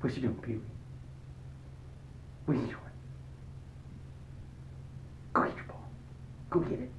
What you doing, Pee Wee? What you doing? Go get your ball. Go get it.